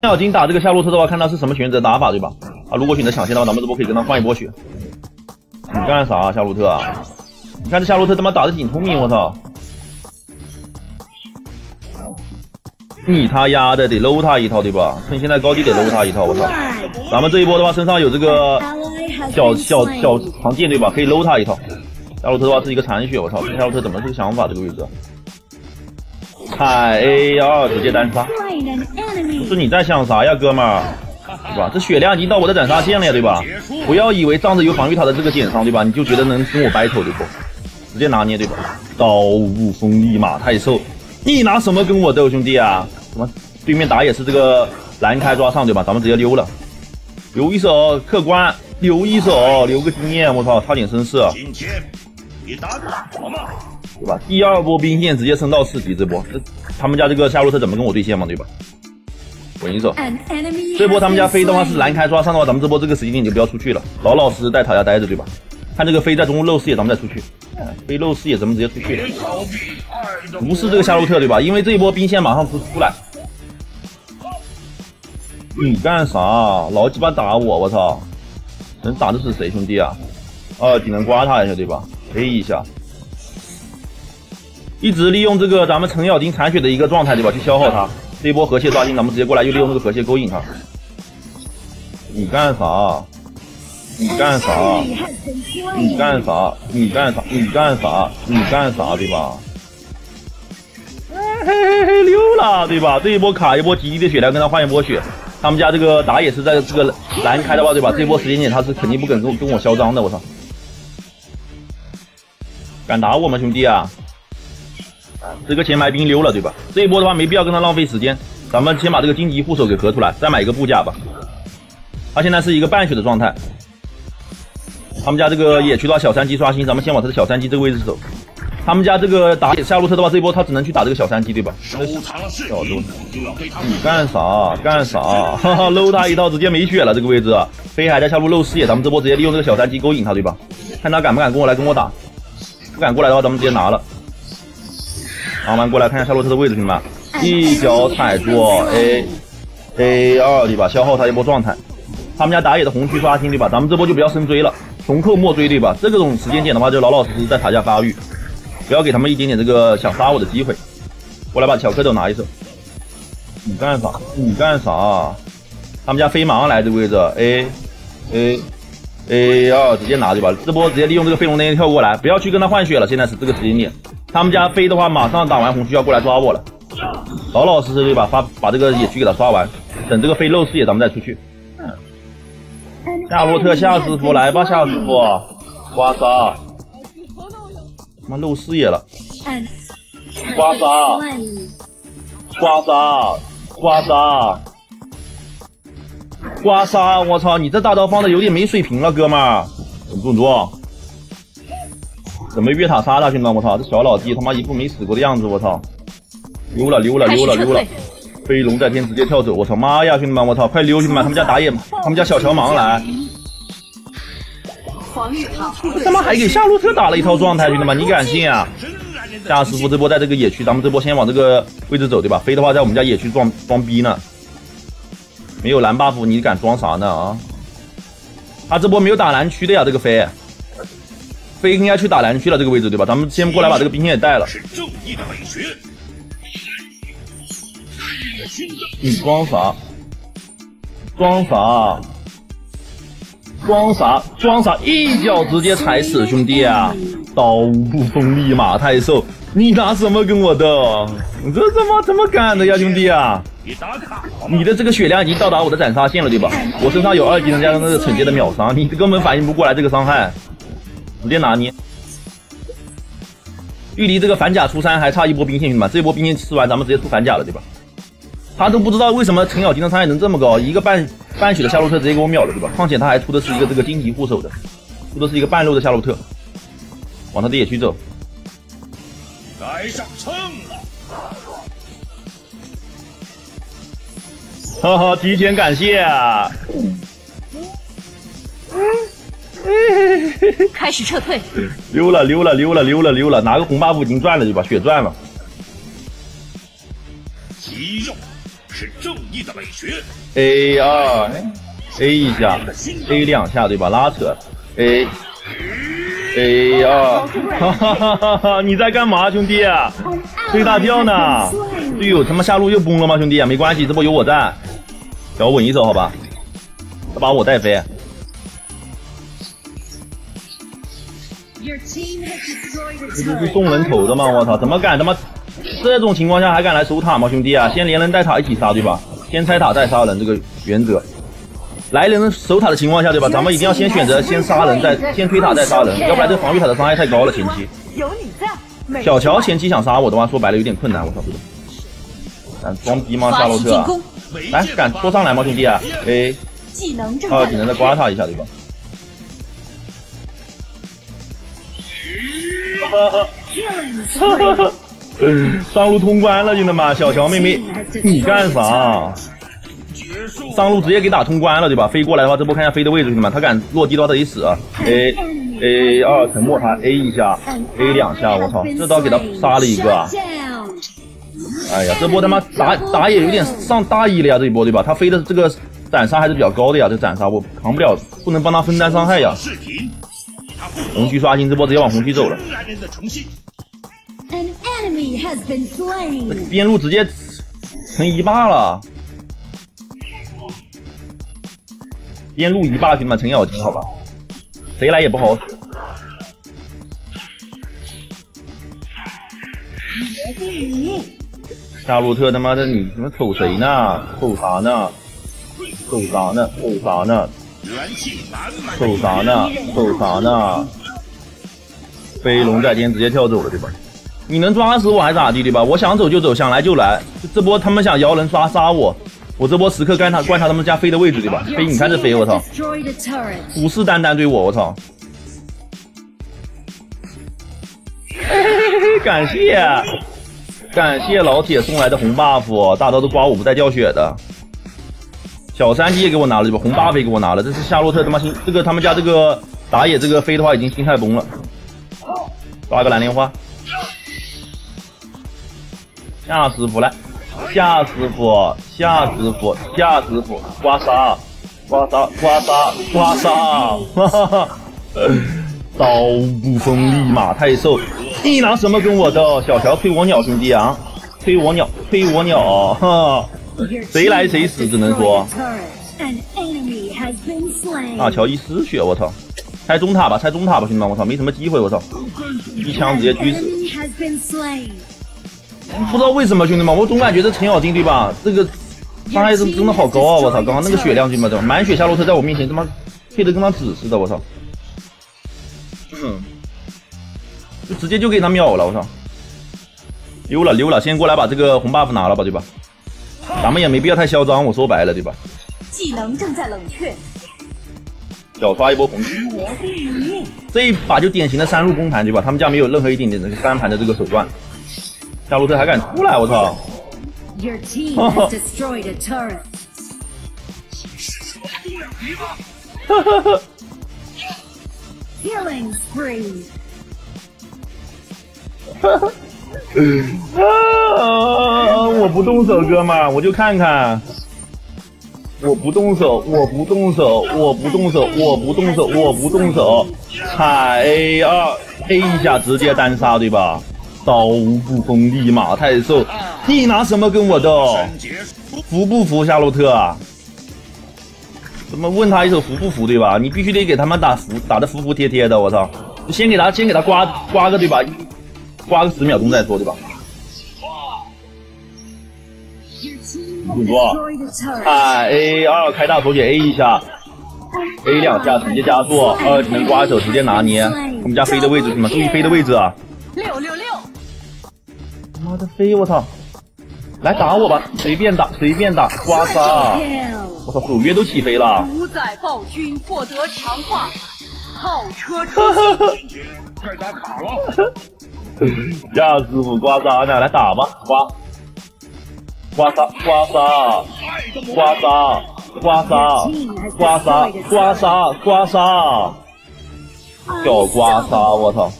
程咬金打这个夏洛特的话，看他是什么选择打法，对吧？啊，如果选择抢先的话，咱们这波可以跟他换一波血。你干啥，夏洛特啊？你看这夏洛特他妈打的挺聪明，我操！你他丫的得搂他一套，对吧？趁现在高地得搂他一套，我操！咱们这一波的话，身上有这个小小小长剑，对吧？可以搂他一套。夏洛特的话是一个残血，我操！夏洛特怎么这个想法？这个位置，踩 A 幺二直接单杀。不是你在想啥呀，哥们儿？对吧？这血量已经到我的斩杀线了呀，对吧？不要以为仗着有防御塔的这个减伤，对吧？你就觉得能跟我 battle 对不？直接拿捏对吧？刀雾锋利马太瘦，你拿什么跟我斗，兄弟啊？什么？对面打野是这个蓝开抓上对吧？咱们直接溜了，留一手客官，留一手留个经验，我操，差点生事。今天你打我吗？对吧？第二波兵线直接升到四级，这波这他们家这个夏洛特怎么跟我对线嘛？对吧？稳一手，这波他们家飞的话是蓝开抓上的话，咱们这波这个时间点就不要出去了，老老实实在塔下待着，对吧？看这个飞在中路漏视野，咱们再出去。飞漏视野，咱们直接出去。不是这个夏洛特，对吧？因为这一波兵线马上出出来。你干啥？老鸡巴打我，我操！能打的是谁，兄弟啊？二技能刮他一下，对吧？A 一下，一直利用这个咱们程咬金残血的一个状态，对吧？去消耗他。这一波河蟹抓金，咱们直接过来，就利用这个河蟹勾引他。你干啥？你干啥？你干啥？你干啥？你干啥？你干啥？对吧？嘿嘿嘿，溜了，对吧？这一波卡一波极低的血量，跟他换一波血。他们家这个打野是在这个蓝开的话，对吧？这波时间点他是肯定不肯跟跟我嚣张的，我操！敢打我吗，兄弟啊？这个前排兵溜了，对吧？这一波的话没必要跟他浪费时间，咱们先把这个荆棘护手给合出来，再买一个布甲吧。他现在是一个半血的状态。他们家这个野区的话，小三鸡刷新，咱们先往他的小三鸡这个位置走。他们家这个打野夏洛特的话，这一波他只能去打这个小三鸡，对吧？你干啥？干啥？哈哈，搂他一套，直接没血了。这个位置，飞海在下路露视野，咱们这波直接利用这个小三鸡勾引他，对吧？看他敢不敢跟我来跟我打，不敢过来的话，咱们直接拿了。好，我们过来看一下夏洛特的位置，兄弟们，一脚踩住 A A 二，对吧？消耗他一波状态。他们家打野的红区刷新，对吧？咱们这波就不要深追了，穷寇莫追，对吧？这种时间点的话，就老老实实在塔下发育，不要给他们一点点这个想杀我的机会。过来把小蝌蚪拿一手。你干啥？你干啥？他们家飞马上来这个位置，A A A 二直接拿，对吧？这波直接利用这个飞龙那跳过来，不要去跟他换血了，现在是这个时间点。他们家飞的话，马上打完红区要过来抓我了，老老实实的把？发把这个野区给他刷完，等这个飞漏视野，咱们再出去。夏洛特夏师傅来吧，夏师傅，刮痧，妈漏视野了，刮痧，刮痧，刮痧，刮痧，我操，你这大刀放的有点没水平了，哥们儿，稳住稳住。准备越塔杀了，兄弟们！我操，这小老弟他妈一副没死过的样子！我操，溜了溜了溜了溜了，飞龙在天直接跳走！我操妈呀，兄弟们！我操，快溜，兄弟们！他们家打野，他们家小乔马上来！他妈还给夏洛特打了一套状态，兄弟们，你敢信啊？夏师傅这波在这个野区，咱们这波先往这个位置走，对吧？飞的话在我们家野区装装逼呢，没有蓝 buff，你敢装啥呢啊？他这波没有打蓝区的呀，这个飞。飞应该去打蓝区了，这个位置对吧？咱们先过来把这个兵线也带了。你装啥？装啥？装啥？装啥？一脚直接踩死，兄弟啊！刀不锋利马太瘦，你拿什么跟我斗？你这怎么怎么敢的呀，兄弟啊？你的这个血量已经到达我的斩杀线了，对吧？我身上有二技能加上那个惩戒的秒伤，你根本反应不过来这个伤害。直接拿捏，距离这个反甲出山还差一波兵线，兄弟们，这一波兵线吃完，咱们直接出反甲了，对吧？他都不知道为什么程咬金的伤害能这么高，一个半半血的夏洛特直接给我秒了，对吧？况且他还出的是一个这个荆棘护手的，出的是一个半肉的夏洛特，往他的野区走。该上秤了，哈哈，提前感谢。开始撤退，溜了溜了溜了溜了溜了，拿个红 buff 已经赚了对吧？血赚了。肌肉是正义的美学。A 二 A 一下，A 两下对吧？拉扯 A A 二，哈哈哈哈哈！你在干嘛，兄弟？睡大觉呢？队友他妈下路又崩了吗，兄弟？没关系，这波有我在，让我稳一手好吧？他把我带飞。这不是送人头的吗？我操，怎么敢他妈这种情况下还敢来守塔吗，兄弟啊？先连人带塔一起杀，对吧？先拆塔再杀人，这个原则。来人守塔的情况下，对吧？咱们一定要先选择先杀人，再先推塔再杀人，要不然这防御塔的伤害太高了。前期有你在，小乔前期想杀我的话，说白了有点困难。我操，不懂敢装逼吗？夏洛特，来敢拖上来吗，兄弟啊？哎，啊，技能再刮他一下，对吧？上路通关了，兄弟们！小乔妹妹，你干啥？上路直接给打通关了，对吧？飞过来的话，这波看一下飞的位置，兄弟们，他敢落地的话，他得死。A A 二沉默他 A 一下，A 两下，我操，这刀给他杀了一个。哎呀，这波他妈打打野有点上大意了呀，这一波对吧？他飞的这个斩杀还是比较高的呀，这斩杀我扛不了，不能帮他分担伤害呀。红区刷新，这波直接往红区走了。边路直接成一霸了，边路一霸，兄弟们，程咬金，好吧，谁来也不好使。夏洛特他妈的，你他妈瞅谁呢？瞅啥呢？瞅啥呢？瞅啥呢？瞅啥呢？走啥呢？飞龙在天直接跳走了，对吧？你能抓死我还咋地，对吧？我想走就走，想来就来。这波他们想摇人刷杀我，我这波时刻观察观察他们家飞的位置，对吧？飞，你看这飞，我操！虎视眈眈对我，我操！感谢感谢老铁送来的红 buff，大刀都刮我不带掉血的。小三级也给我拿了对吧？红 buff 也给我拿了，这是夏洛特他妈心，这个他们家这个打野这个飞的话已经心态崩了。抓个蓝莲花，夏师傅来，夏师傅，夏师傅，夏师傅，刮痧，刮痧，刮痧，刮痧，哈哈哈！刀不锋利马太瘦，你拿什么跟我斗？小乔推我鸟，兄弟啊，推我鸟，推我鸟，哈，谁来谁死，只能说。大乔一失血，我操！拆中塔吧，拆中塔吧，兄弟们，我操，没什么机会，我操，一枪直接狙死。不知道为什么，兄弟们，我总感觉这程咬金对吧？这个伤害真真的好高啊！我操，刚刚那个血量，兄弟们，满血夏洛特在我面前他妈配的跟张纸似的，我操，就直接就给他秒了，我操，溜了溜了，先过来把这个红 buff 拿了吧，对吧？咱们也没必要太嚣张，我说白了，对吧？技能正在冷却。小刷一波红区，这一把就典型的三路攻盘，对吧？他们家没有任何一点点的翻盘的这个手段。夏洛特还敢出来，我操！哈哈哈哈！Killing spree！哈哈！啊！我不动手，哥们，我就看看。我不动手，我不动手，我不动手，我不动手，我不动手，踩 A 二 A 一下直接单杀对吧？刀不锋利马太瘦，你拿什么跟我斗？服不服夏洛特？怎么问他一手服不服对吧？你必须得给他们打服，打的服服帖帖的，我操！先给他先给他刮刮个对吧？刮个十秒钟再说对吧？很多，看 A 二开大头姐 A 一下，A 两下直接加速，二技能刮手直接拿捏，我们家飞的位置什么？注意飞的位置啊！六六六！妈的飞我操！来打我吧，随便打随便打，刮痧！我操，守约都起飞了！主宰暴君获得强化，炮车出现，该打卡了！夏师傅刮痧呢，来打吧，刮！刮痧，刮痧，刮痧，刮痧，刮痧，刮痧，刮痧，叫刮痧，我操！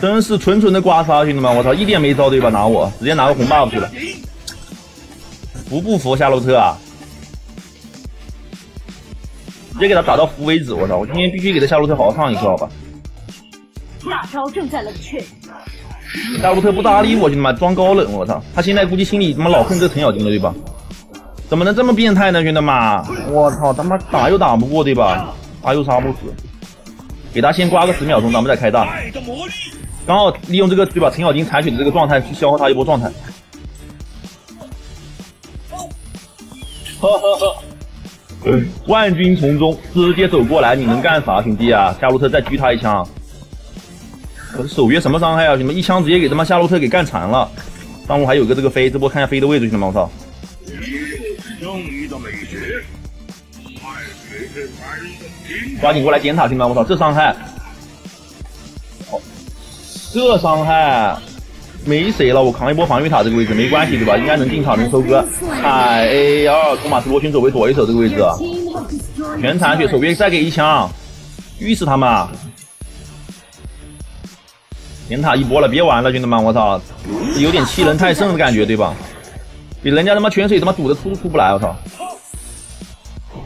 真是纯纯的刮痧，兄弟们，我操，一点没招对吧？拿我，直接拿个红 buff 去了。服不服夏洛特啊？直接给他打到服为止，我操！我今天必须给他夏洛特好好上一课，好吧？大招正在冷却。夏洛特不搭理我，兄弟们，装高冷，我操！他现在估计心里他妈老恨这程咬金了，对吧？怎么能这么变态呢，兄弟们？我操，他妈打又打不过，对吧？打又杀不死，给他先刮个十秒钟，咱们再开大。刚好利用这个对吧？程咬金残血的这个状态去消耗他一波状态。呵呵呵，万军从中直接走过来，你能干啥，兄弟啊？夏洛特再狙他一枪。我的守约什么伤害啊？兄弟们，一枪直接给他妈夏洛特给干残了。上路还有个这个飞，这波看一下飞的位置，兄弟们，我操！抓紧过来捡塔，兄弟们！我操，这伤害，哦，这伤害没谁了，我扛一波防御塔这个位置没关系对吧？应该能进场能收割。哎呀，托马斯罗旋走位躲一手这个位置，全残血，守约再给一枪，狙死他们！点塔一波了，别玩了，兄弟们！我操，有点欺人太甚的感觉对吧？比人家他妈泉水他妈堵的出都出不来，我操！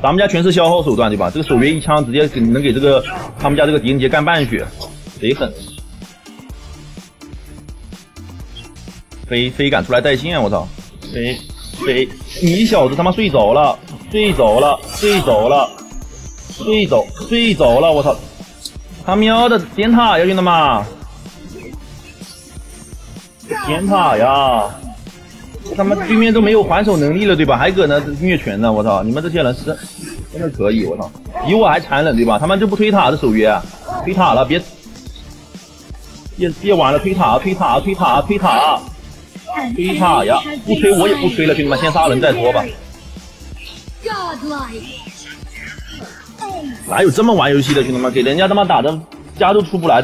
咱们家全是消耗手段，对吧？这个守约一枪直接给能给这个他们家这个狄仁杰干半血，贼狠！飞飞敢出来带线，我操！飞飞，你小子他妈睡着了，睡着了，睡着了，睡着睡着了，我操！他喵的点塔呀，兄弟们！点塔呀！他妈对面都没有还手能力了，对吧？还搁那虐拳呢，我操！你们这些人是真的可以，我操！比我还残忍，对吧？他们就不推塔的守约，推塔了，别别别玩了，推塔，推塔，推塔，推塔，推塔呀！不推我也不推了，兄弟们，先杀人再说吧。哪有这么玩游戏的，兄弟们？给人家他妈打的家都出不来。